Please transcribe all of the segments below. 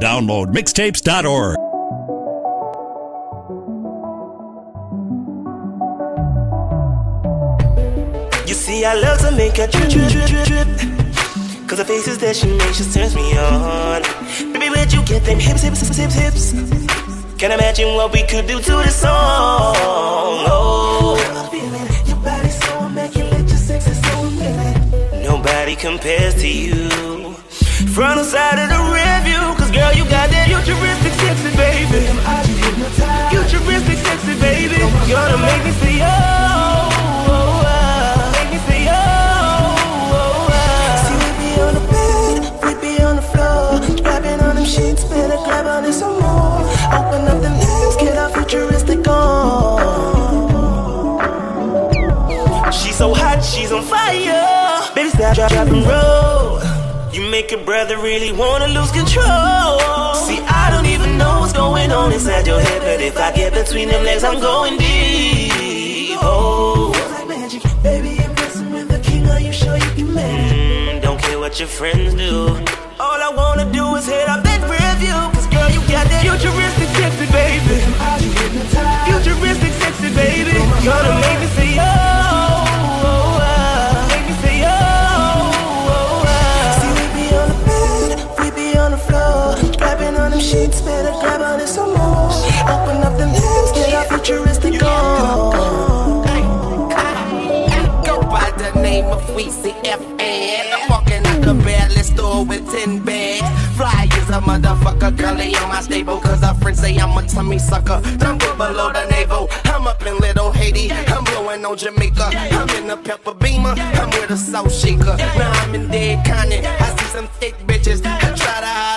downloadmixtapes.org. You see, I love to make her drip, drip, drip, drip, drip. Cause the faces that she makes just turns me on. Baby, where'd you get them hips, hips, hips, hips, hips? Can't imagine what we could do to this song. Oh. Nobody compares to you. Front or side of the rear view, girl, you got that futuristic sexy, baby. Futuristic sexy, baby. Oh. oh, oh. Make me say, oh. See, we be on the bed, we be on the floor. Grabbing on them sheets, better on it some more. Open up get our futuristic on. She's so hot, she's on fire. Baby, stop, drop, drop and roll. You make a brother really wanna lose control. See, I don't even know what's going on inside your head, but if I get between them legs, I'm going deep. Oh, like magic, baby, you're with the king. Are you sure you can manage? Mm, don't care what your friends do. All I wanna do is hit up FN. I'm walking out the Bally store with 10 bags. Fly as a motherfucker, girlie on my stable. Cause our friends say I'm a tummy sucker. Don't go below the navel. I'm up in Little Haiti. I'm blowing on Jamaica. I'm in the pepper beamer. I'm with a salt shaker. Now I'm in Dade County. I see some thick bitches. I try to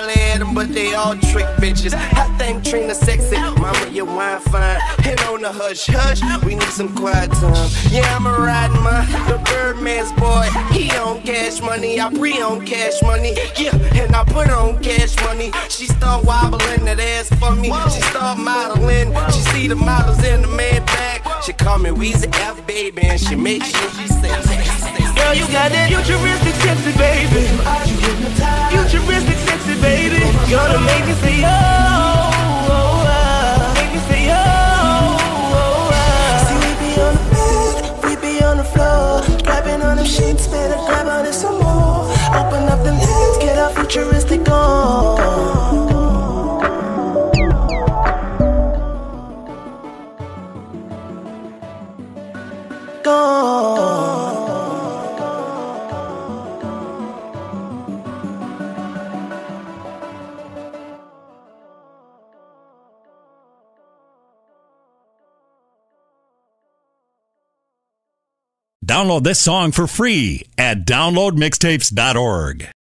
they all trick bitches. I think Trina sexy. Mama, your wine fine. Hit on the hush hush. We need some quiet time. Yeah, I'm a riding my the Birdman's boy. He on cash money. I pre on cash money. Yeah, and I put on cash money. She start wobbling that ass for me. She start modeling. She see the models in the man bag. She call me Weezy F baby, and she make sure she says. Girl, you got that futuristic sexy, baby. Futuristic sexy, baby. Gonna make me say, oh, oh, oh. Oh, oh, oh, oh sheets, better grab on it some more. Open up them legs, get our futuristic on. Download this song for free at downloadmixtapes.org.